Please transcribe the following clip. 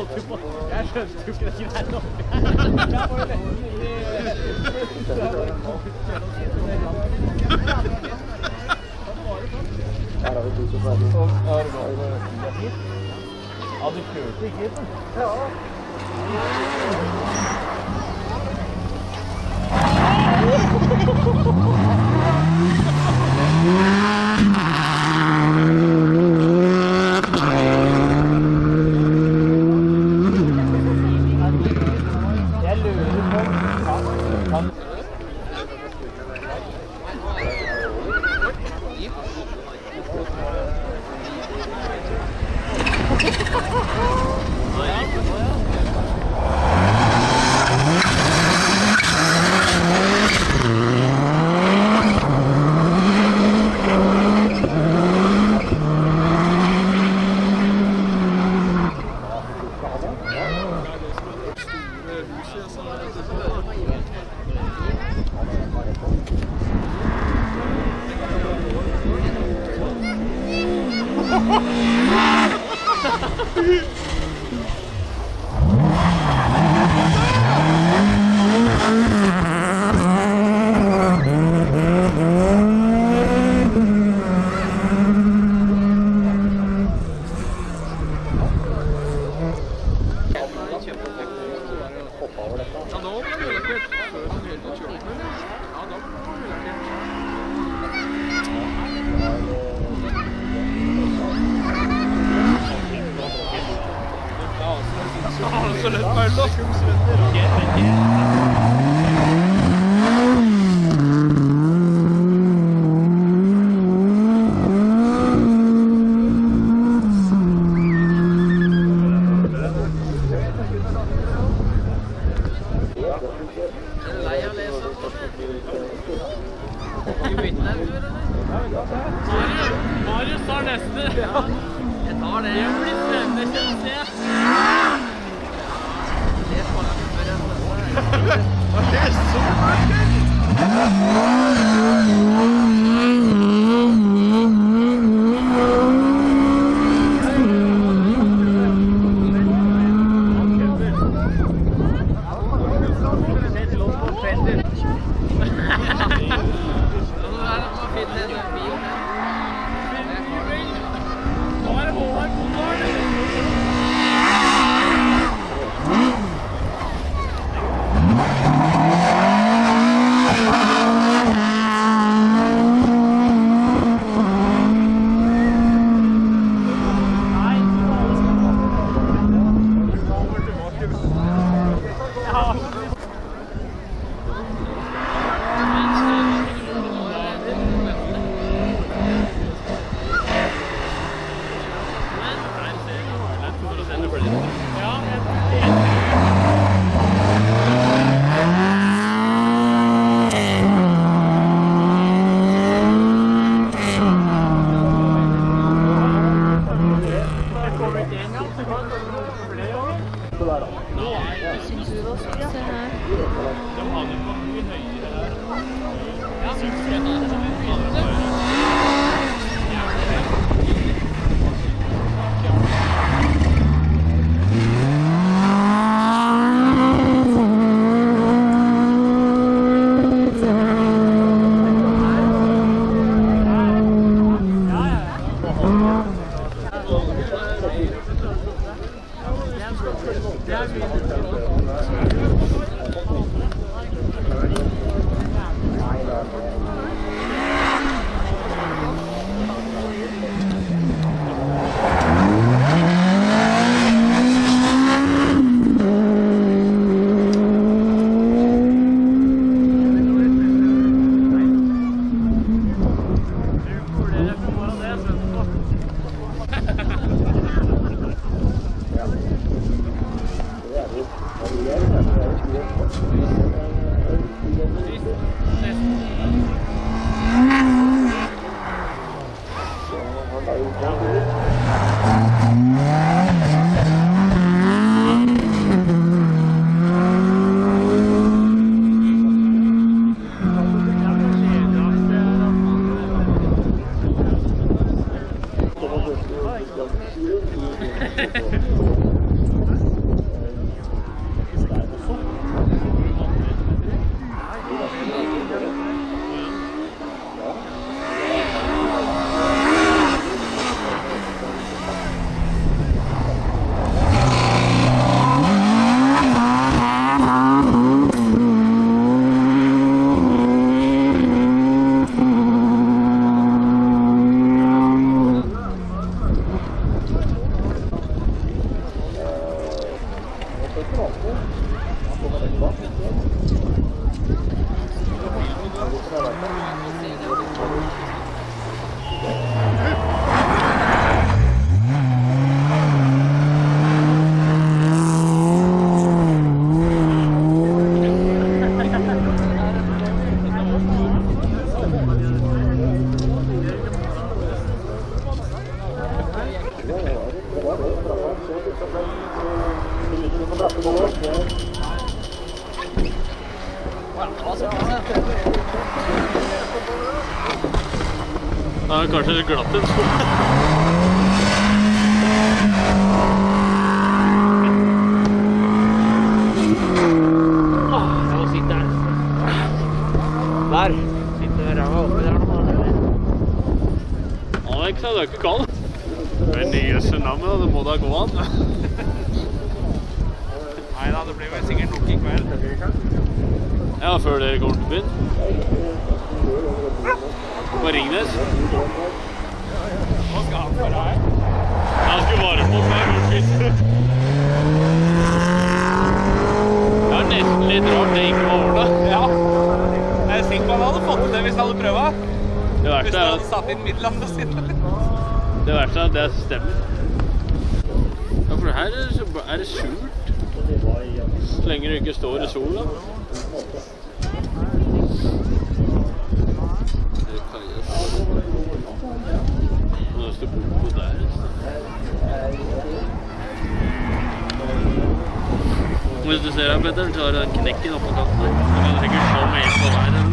holdt jo på. Jeg skjønte jo ikke det greiene oppi Jeg var jo Ja, du kjørte ikke hit, da? absolut mal Luft. Super. Thank you. Det er kanskje litt glatt sitte her. Der. Sitte med ræva oppi der nå. Alex, det er ikke kald. Men nye tsunami, da. Det må da gå an. Nei da, det blir vel sikkert nok i kveld. Ja, før dere kommer til byen. På Ringnes. Hva skal han for her? Han skulle varme på rødskitt. Det er nesten litt rart det ikke var ordna. Ja. Jeg er sikker på han hadde fått til det hvis han hadde prøva. Det Hvis han hadde satt inn midlene sine. det, verste er at det stemmer. Ja, for her er det, surt. Så lenge du ikke står i sola. Det kan jeg- Nå står bordet der. Hvis du ser her, Petter, så har du den knekken oppå kanten der. Du kan sikkert så mye på hver.